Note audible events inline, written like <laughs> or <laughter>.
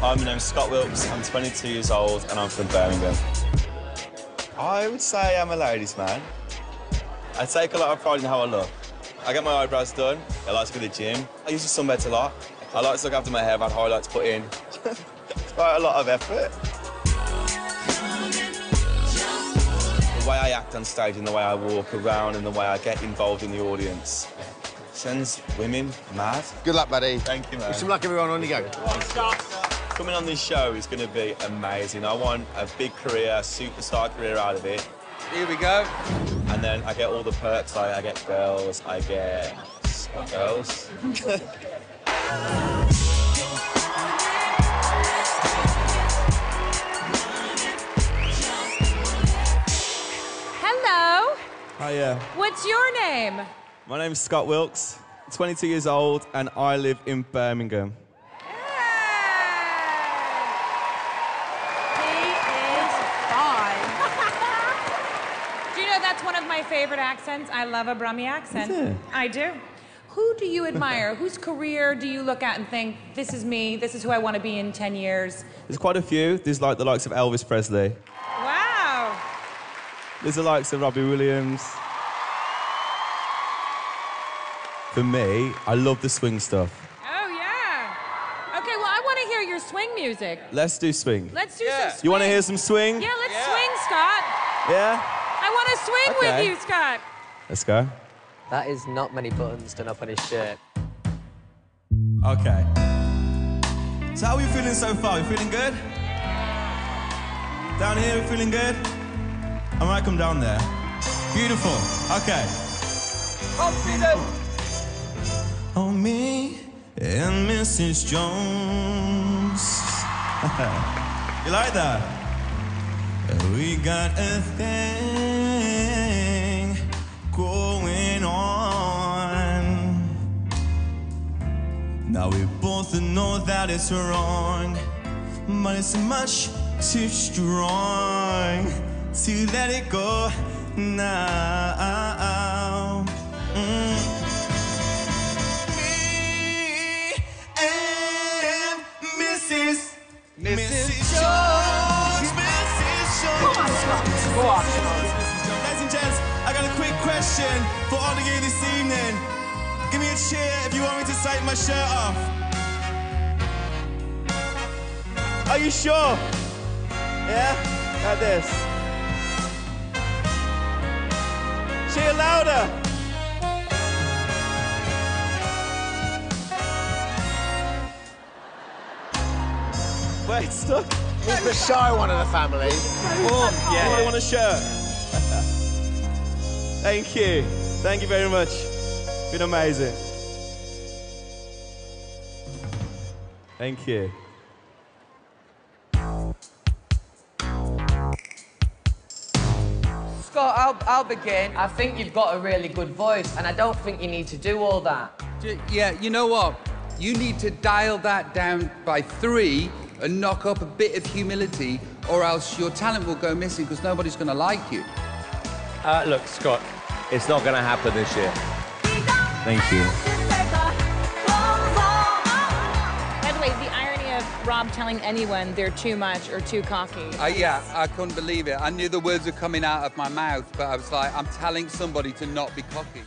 Hi, my name's Scott Wilkes. I'm 22 years old and I'm from Birmingham. I would say I'm a ladies' man. I take a lot of pride in how I look. I get my eyebrows done. I like to go to the gym. I use the sunbed a lot. I like to look after my hair. I've had highlights put in. it's <laughs> quite a lot of effort. The way I act on stage and the way I walk around and the way I get involved in the audience sends women mad. Good luck, buddy. Thank you, man. Wish him luck, everyone. On you go. Coming on this show is going to be amazing. I want a big career, superstar career out of it. Here we go. And then I get all the perks. I, I get girls, I get girls. Hello. Hiya. What's your name? My name's Scott Wilkes, 22 years old, and I live in Birmingham. He is fine. do you know that's one of my favorite accents? I love a Brummy accent. Is it? I do. Who do you admire? Whose career do you look at and think, this is me, this is who I want to be in 10 years? There's quite a few. There's like the likes of Elvis Presley. Wow. There's the likes of Robbie Williams. For me, I love the swing stuff. Oh, yeah. Okay, well, I want to hear your swing music. Let's do swing. Let's do Yeah. some swing. You want to hear some swing? Yeah, let's Yeah. swing, Scott. Yeah? I want to swing Okay. with you, Scott. Let's go. That is not many buttons done up on his shirt. Okay. So how are you feeling so far? You feeling good? Down here, you feeling good? I might come down there. Beautiful. Okay. Confident. Oh, me and Mrs. Jones. <laughs> you like that? We got a thing Now we both know that it's wrong, but it's much too strong to let it go now. Mm. Me and Mrs. Mrs. Jones, Mrs. Jones. Go on. Ladies and gents, I got a quick question for all of you this evening. Give me a cheer if you want me to take my shirt off. Are you sure? Yeah? Like this. Cheer louder. Wait, it's stuck. He's the shy one of the family. Oh, yeah. I want a shirt. <laughs> Thank you. Thank you very much. Been amazing. Thank you. Scott, I'll, I'll begin. I think you've got a really good voice, and I don't think you need to do all that. J- Yeah, you know what? You need to dial that down by three and knock up a bit of humility, or else your talent will go missing because nobody's going to like you. Uh, look, Scott, it's not going to happen this year. Thank you. By the way, the irony of Rob telling anyone they're too much or too cocky. Uh, yeah, I couldn't believe it. I knew the words were coming out of my mouth, but I was like, I'm telling somebody to not be cocky.